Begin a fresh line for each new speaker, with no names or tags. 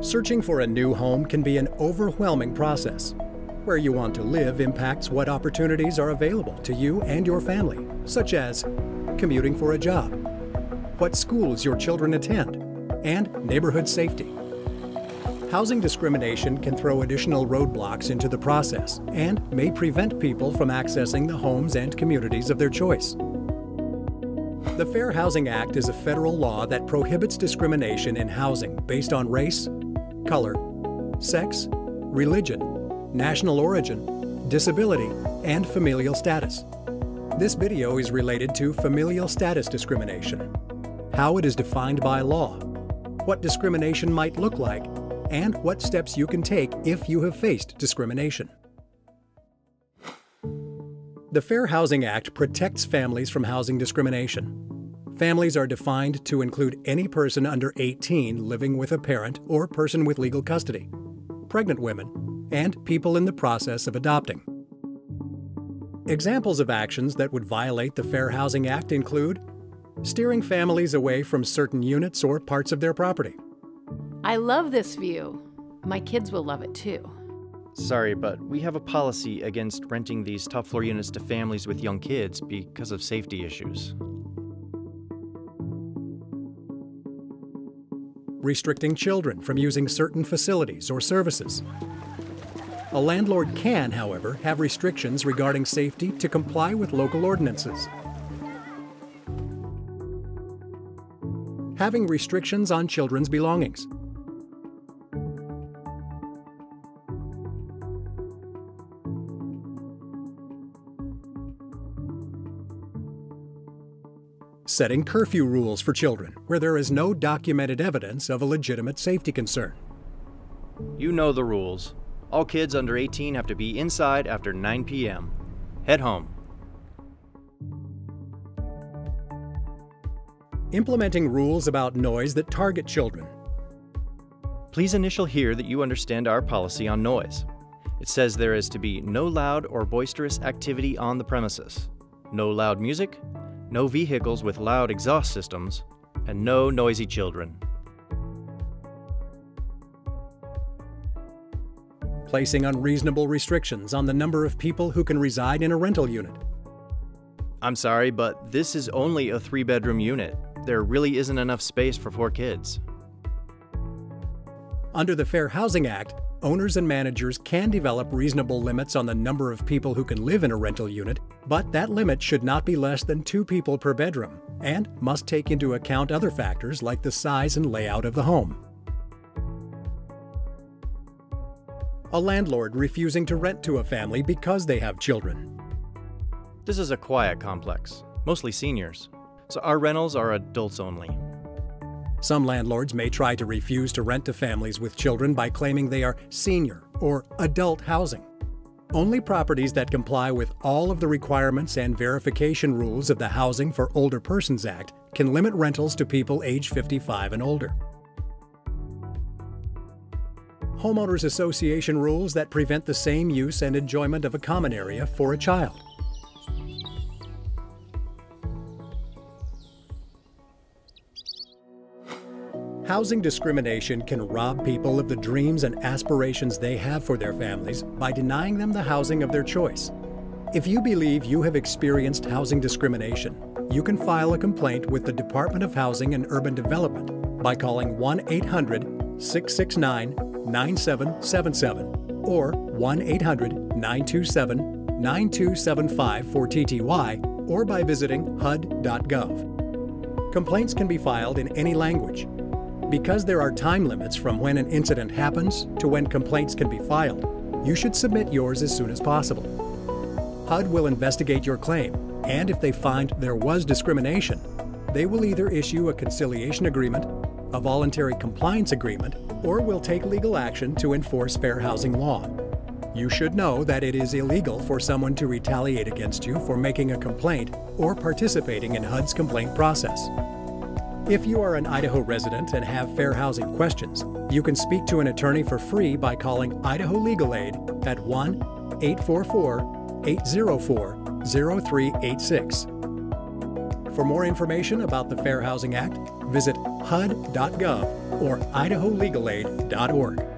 Searching for a new home can be an overwhelming process. Where you want to live impacts what opportunities are available to you and your family, such as commuting for a job, what schools your children attend, and neighborhood safety. Housing discrimination can throw additional roadblocks into the process and may prevent people from accessing the homes and communities of their choice. The Fair Housing Act is a federal law that prohibits discrimination in housing based on race, color, sex, religion, national origin, disability, and familial status. This video is related to familial status discrimination, how it is defined by law, what discrimination might look like, and what steps you can take if you have faced discrimination. The Fair Housing Act protects families from housing discrimination. Families are defined to include any person under 18 living with a parent or person with legal custody, pregnant women, and people in the process of adopting. Examples of actions that would violate the Fair Housing Act include steering families away from certain units or parts of their property.
I love this view. My kids will love it too.
Sorry, but we have a policy against renting these top floor units to families with young kids because of safety issues.
Restricting children from using certain facilities or services. A landlord can, however, have restrictions regarding safety to comply with local ordinances. Having restrictions on children's belongings. Setting curfew rules for children where there is no documented evidence of a legitimate safety concern.
You know the rules. All kids under 18 have to be inside after 9 p.m. Head home.
Implementing rules about noise that target children.
Please initial here that you understand our policy on noise. It says there is to be no loud or boisterous activity on the premises, no loud music, no vehicles with loud exhaust systems, and no noisy children.
Placing unreasonable restrictions on the number of people who can reside in a rental unit.
I'm sorry, but this is only a three bedroom unit. There really isn't enough space for four kids.
Under the Fair Housing Act, owners and managers can develop reasonable limits on the number of people who can live in a rental unit, but that limit should not be less than two people per bedroom and must take into account other factors like the size and layout of the home. A landlord refusing to rent to a family because they have children.
This is a quiet complex, mostly seniors, so our rentals are adults only.
Some landlords may try to refuse to rent to families with children by claiming they are senior or adult housing. Only properties that comply with all of the requirements and verification rules of the Housing for Older Persons Act can limit rentals to people age 55 and older. Homeowners Association rules that prevent the same use and enjoyment of a common area for a child. Housing discrimination can rob people of the dreams and aspirations they have for their families by denying them the housing of their choice. If you believe you have experienced housing discrimination, you can file a complaint with the Department of Housing and Urban Development by calling 1 800 669 9777 or 1 800 927 9275 for TTY or by visiting HUD.gov. Complaints can be filed in any language because there are time limits from when an incident happens to when complaints can be filed, you should submit yours as soon as possible. HUD will investigate your claim, and if they find there was discrimination, they will either issue a conciliation agreement, a voluntary compliance agreement, or will take legal action to enforce fair housing law. You should know that it is illegal for someone to retaliate against you for making a complaint or participating in HUD's complaint process. If you are an Idaho resident and have fair housing questions, you can speak to an attorney for free by calling Idaho Legal Aid at 1 844 804 0386. For more information about the Fair Housing Act, visit hud.gov or idaholegalaid.org.